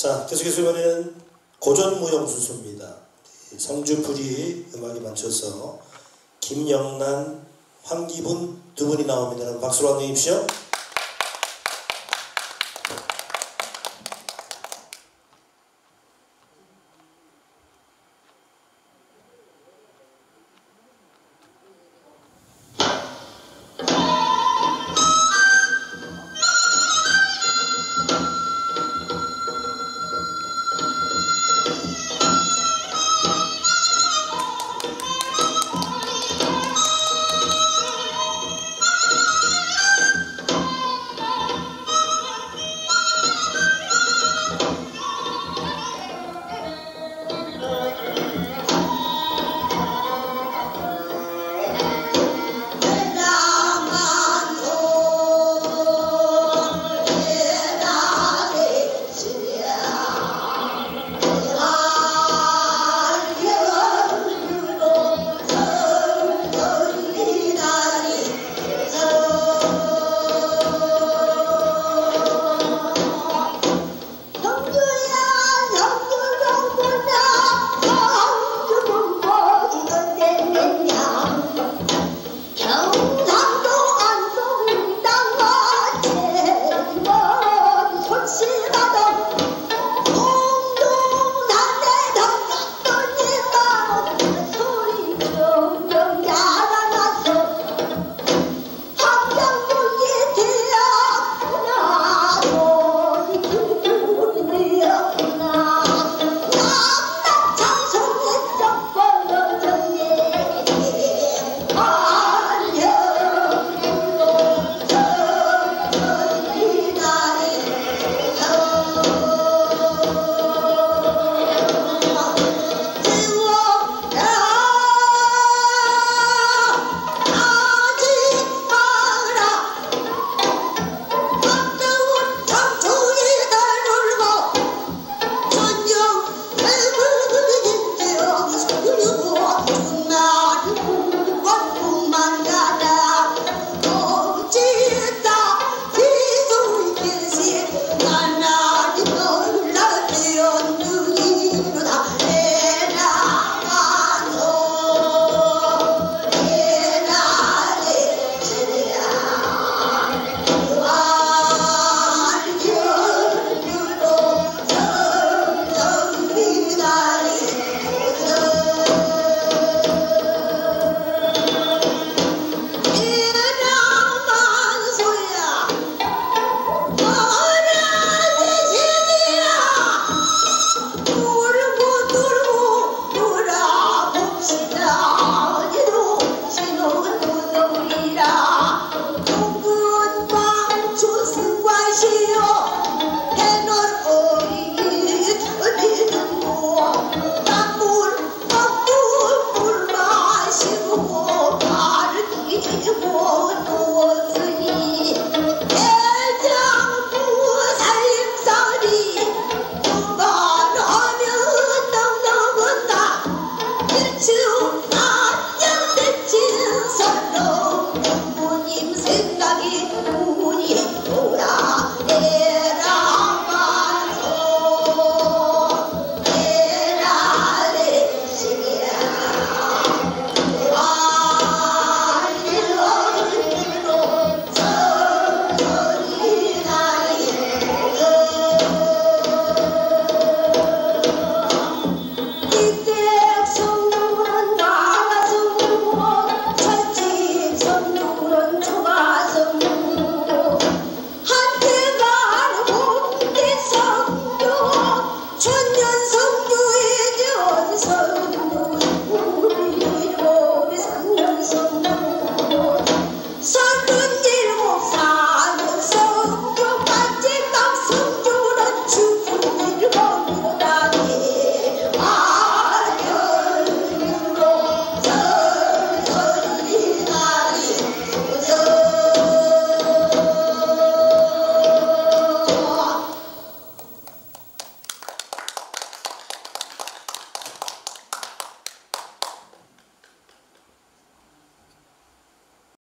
자, 계속해서 이번에는 고전무용 순서입니다. 성주풀이 음악에 맞춰서 김영란, 황기분 두 분이 나옵니다. 박수로 환영해 주십시오.